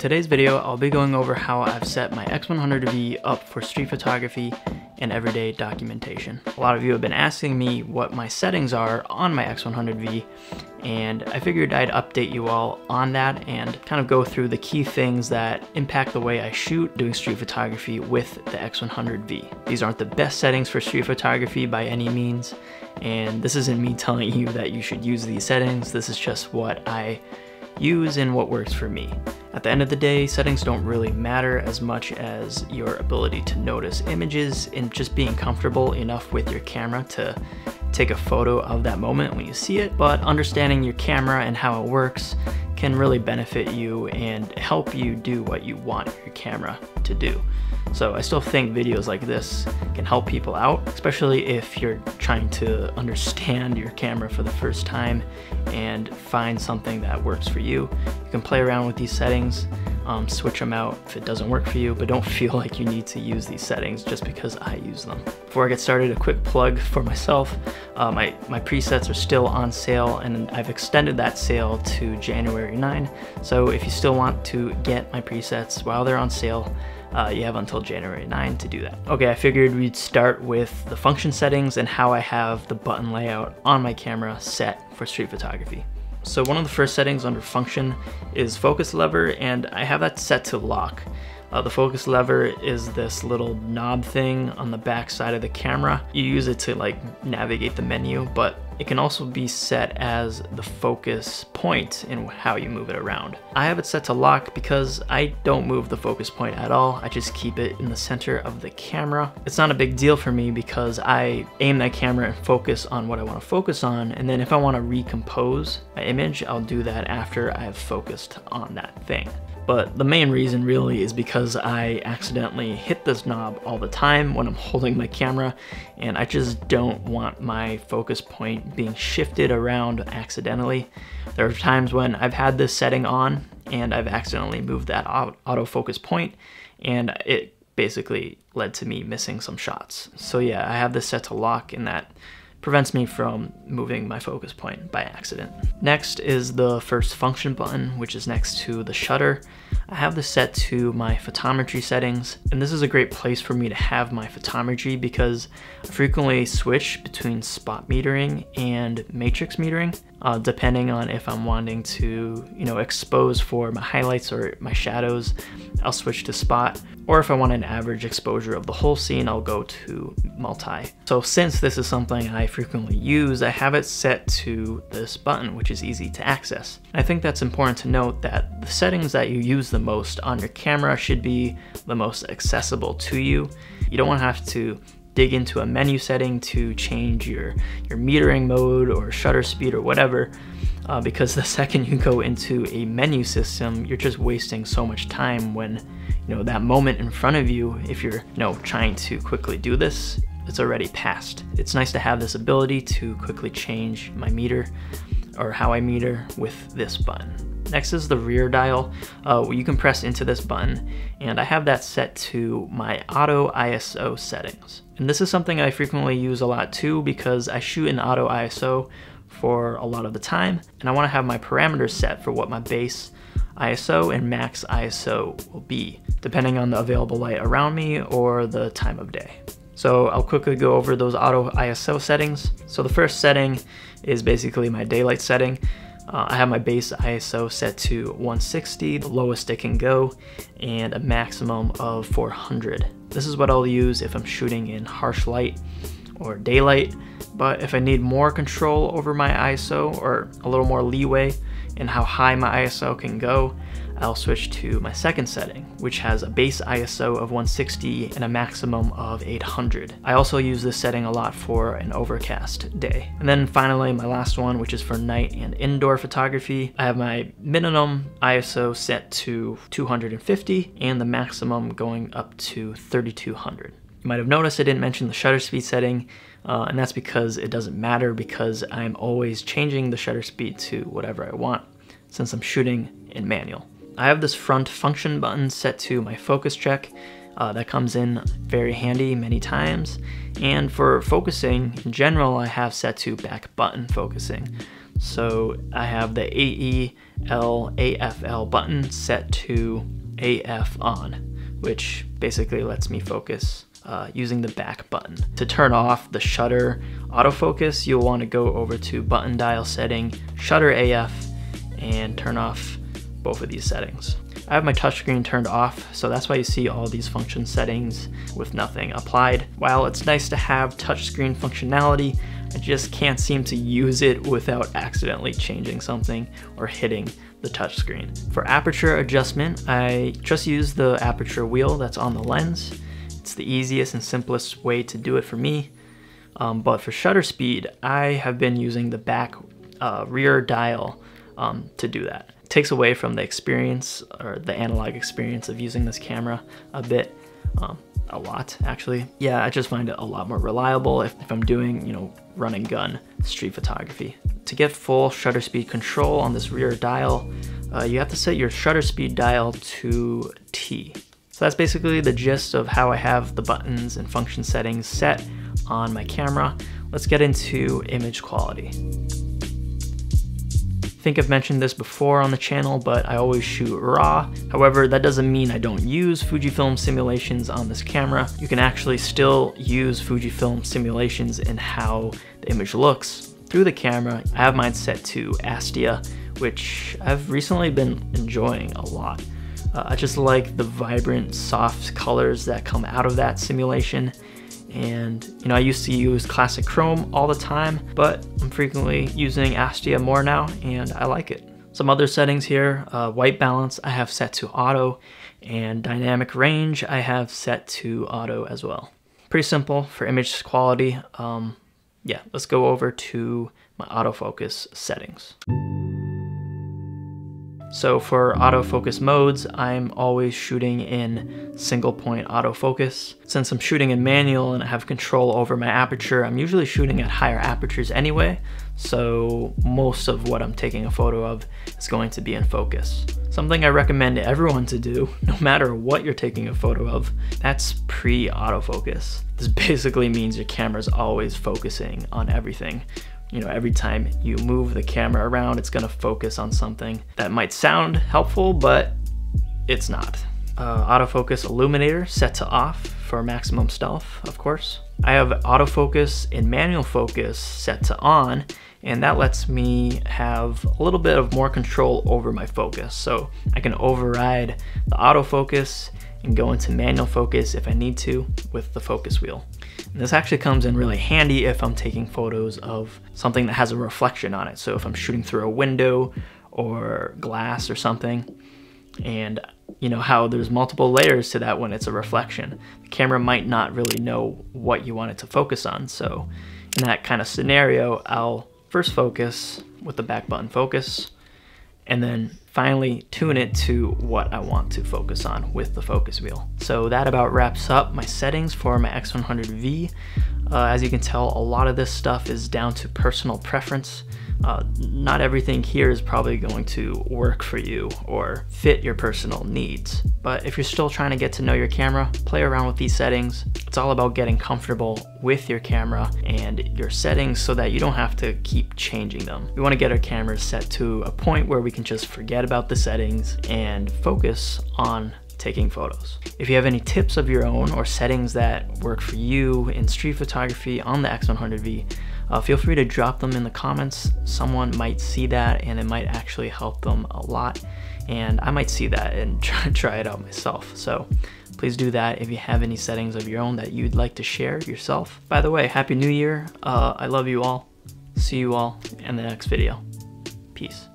today's video, I'll be going over how I've set my X100V up for street photography and everyday documentation. A lot of you have been asking me what my settings are on my X100V, and I figured I'd update you all on that and kind of go through the key things that impact the way I shoot doing street photography with the X100V. These aren't the best settings for street photography by any means, and this isn't me telling you that you should use these settings, this is just what I use and what works for me. At the end of the day, settings don't really matter as much as your ability to notice images and just being comfortable enough with your camera to take a photo of that moment when you see it, but understanding your camera and how it works can really benefit you and help you do what you want your camera to do. So I still think videos like this can help people out, especially if you're trying to understand your camera for the first time and find something that works for you. You can play around with these settings, um, switch them out if it doesn't work for you, but don't feel like you need to use these settings just because I use them. Before I get started, a quick plug for myself. Uh, my, my presets are still on sale and I've extended that sale to January 9. So if you still want to get my presets while they're on sale, uh, you have until January 9 to do that. Okay, I figured we'd start with the function settings and how I have the button layout on my camera set for street photography. So one of the first settings under function is focus lever and I have that set to lock. Uh, the focus lever is this little knob thing on the back side of the camera. You use it to like navigate the menu, but it can also be set as the focus point in how you move it around. I have it set to lock because I don't move the focus point at all. I just keep it in the center of the camera. It's not a big deal for me because I aim that camera and focus on what I want to focus on. And then if I want to recompose image, I'll do that after I've focused on that thing but the main reason really is because I accidentally hit this knob all the time when I'm holding my camera and I just don't want my focus point being shifted around accidentally. There are times when I've had this setting on and I've accidentally moved that autofocus point and it basically led to me missing some shots. So yeah, I have this set to lock in that prevents me from moving my focus point by accident. Next is the first function button, which is next to the shutter. I have this set to my photometry settings, and this is a great place for me to have my photometry because I frequently switch between spot metering and matrix metering, uh, depending on if I'm wanting to, you know, expose for my highlights or my shadows, I'll switch to spot. Or if I want an average exposure of the whole scene, I'll go to multi. So since this is something I frequently use, I have it set to this button, which is easy to access. I think that's important to note that the settings that you use the most on your camera should be the most accessible to you. You don't want to have to dig into a menu setting to change your, your metering mode or shutter speed or whatever uh, because the second you go into a menu system, you're just wasting so much time when you know, that moment in front of you, if you're, you know, trying to quickly do this, it's already passed. It's nice to have this ability to quickly change my meter or how I meter with this button. Next is the rear dial. Uh, you can press into this button and I have that set to my auto ISO settings. And this is something I frequently use a lot too because I shoot in auto ISO for a lot of the time and I want to have my parameters set for what my base ISO and max ISO will be, depending on the available light around me or the time of day. So I'll quickly go over those auto ISO settings. So the first setting is basically my daylight setting. Uh, I have my base ISO set to 160, the lowest it can go, and a maximum of 400. This is what I'll use if I'm shooting in harsh light or daylight, but if I need more control over my ISO or a little more leeway, in how high my ISO can go, I'll switch to my second setting, which has a base ISO of 160 and a maximum of 800. I also use this setting a lot for an overcast day. And then finally, my last one, which is for night and indoor photography. I have my minimum ISO set to 250 and the maximum going up to 3200. You might have noticed I didn't mention the shutter speed setting, uh, and that's because it doesn't matter because I'm always changing the shutter speed to whatever I want since I'm shooting in manual. I have this front function button set to my focus check. Uh, that comes in very handy many times. And for focusing in general, I have set to back button focusing. So I have the AE AFL button set to AF on, which basically lets me focus uh, using the back button. To turn off the shutter autofocus, you'll want to go over to button dial setting, shutter AF, and turn off both of these settings. I have my touchscreen turned off, so that's why you see all these function settings with nothing applied. While it's nice to have touchscreen functionality, I just can't seem to use it without accidentally changing something or hitting the touchscreen. For aperture adjustment, I just use the aperture wheel that's on the lens. It's the easiest and simplest way to do it for me. Um, but for shutter speed, I have been using the back uh, rear dial um, to do that. It takes away from the experience or the analog experience of using this camera a bit. Um, a lot actually. Yeah, I just find it a lot more reliable if, if I'm doing, you know, run and gun street photography. To get full shutter speed control on this rear dial, uh, you have to set your shutter speed dial to T. So that's basically the gist of how I have the buttons and function settings set on my camera. Let's get into image quality I think I've mentioned this before on the channel, but I always shoot RAW. However, that doesn't mean I don't use Fujifilm simulations on this camera. You can actually still use Fujifilm simulations in how the image looks through the camera. I have mine set to ASTIA, which I've recently been enjoying a lot. Uh, I just like the vibrant, soft colors that come out of that simulation and you know I used to use classic chrome all the time but I'm frequently using Astia more now and I like it. Some other settings here, uh, white balance I have set to auto and dynamic range I have set to auto as well. Pretty simple for image quality. Um, yeah, let's go over to my autofocus settings. So for autofocus modes, I'm always shooting in single point autofocus. Since I'm shooting in manual and I have control over my aperture, I'm usually shooting at higher apertures anyway, so most of what I'm taking a photo of is going to be in focus. Something I recommend everyone to do, no matter what you're taking a photo of, that's pre-autofocus. This basically means your camera's always focusing on everything, you know, every time you move the camera around, it's gonna focus on something. That might sound helpful, but it's not. Uh, autofocus illuminator set to off for maximum stealth, of course. I have autofocus and manual focus set to on, and that lets me have a little bit of more control over my focus. So I can override the autofocus and go into manual focus if I need to with the focus wheel. And this actually comes in really handy if I'm taking photos of something that has a reflection on it. So if I'm shooting through a window or glass or something, and you know how there's multiple layers to that when it's a reflection. The camera might not really know what you want it to focus on. So in that kind of scenario, I'll first focus with the back button focus, and then finally tune it to what I want to focus on with the focus wheel. So that about wraps up my settings for my X100V. Uh, as you can tell, a lot of this stuff is down to personal preference uh, not everything here is probably going to work for you or fit your personal needs. But if you're still trying to get to know your camera, play around with these settings. It's all about getting comfortable with your camera and your settings so that you don't have to keep changing them. We want to get our cameras set to a point where we can just forget about the settings and focus on taking photos. If you have any tips of your own or settings that work for you in street photography on the X100V, uh, feel free to drop them in the comments. Someone might see that and it might actually help them a lot. And I might see that and try, try it out myself. So please do that if you have any settings of your own that you'd like to share yourself. By the way, Happy New Year. Uh, I love you all. See you all in the next video. Peace.